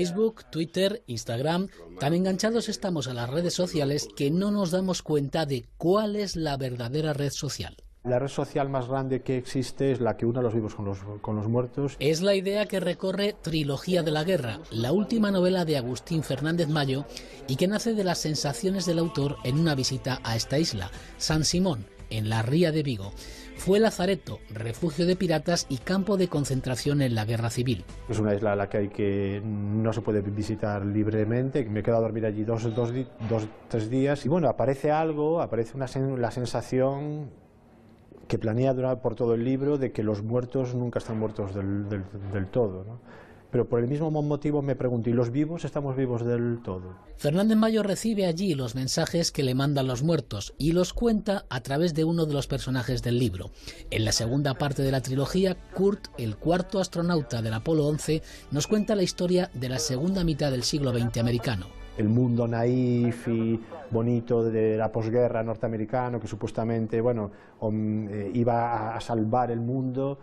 Facebook, Twitter, Instagram, tan enganchados estamos a las redes sociales que no nos damos cuenta de cuál es la verdadera red social. La red social más grande que existe es la que une a los vivos con los, con los muertos. Es la idea que recorre Trilogía de la Guerra, la última novela de Agustín Fernández Mayo y que nace de las sensaciones del autor en una visita a esta isla, San Simón, en la ría de Vigo. Fue Lazareto, refugio de piratas y campo de concentración en la guerra civil. Es una isla a la que hay que no se puede visitar libremente. Me he quedado a dormir allí dos, dos, dos tres días y bueno, aparece algo, aparece una, la sensación que planea durar por todo el libro de que los muertos nunca están muertos del, del, todo. ¿no? Pero por el mismo motivo me pregunto, ¿y los vivos estamos vivos del todo? Fernández Mayo recibe allí los mensajes que le mandan los muertos y los cuenta a través de uno de los personajes del libro. En la segunda parte de la trilogía, Kurt, el cuarto astronauta del Apolo 11, nos cuenta la historia de la segunda mitad del siglo XX americano el mundo naif y bonito de la posguerra norteamericano que supuestamente bueno, eh, iba a salvar el mundo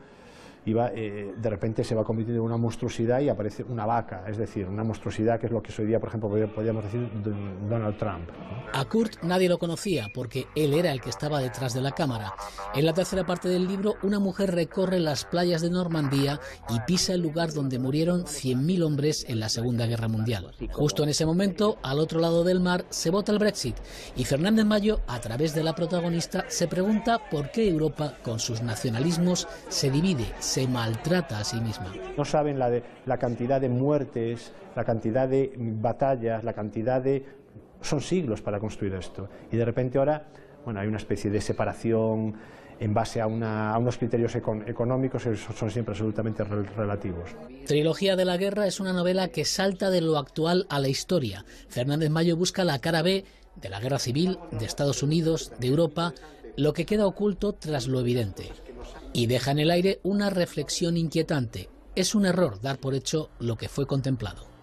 iba, eh, de repente se va convirtiendo en una monstruosidad y aparece una vaca, es decir, una monstruosidad que es lo que hoy día, por ejemplo, podríamos decir Donald Trump. A Kurt nadie lo conocía porque él era el que estaba detrás de la cámara. En la tercera parte del libro, una mujer recorre las playas de Normandía y pisa el lugar donde murieron 100.000 hombres en la Segunda Guerra Mundial. Justo en ese momento, al otro lado del mar, se vota el Brexit y Fernández Mayo, a través de la protagonista, se pregunta por qué Europa, con sus nacionalismos, se divide, se maltrata a sí misma. No saben la, cantidad de muertes, la cantidad de batallas, la cantidad de... Son siglos para construir esto. Y de repente ahora, bueno, hay una especie de separación en base a, unos criterios económicos que son siempre absolutamente relativos. Trilogía de la Guerra es una novela que salta de lo actual a la historia. Fernández Mayo busca la cara B de la guerra civil, de Estados Unidos, de Europa, lo que queda oculto tras lo evidente y deja en el aire una reflexión inquietante. Es un error dar por hecho lo que fue contemplado.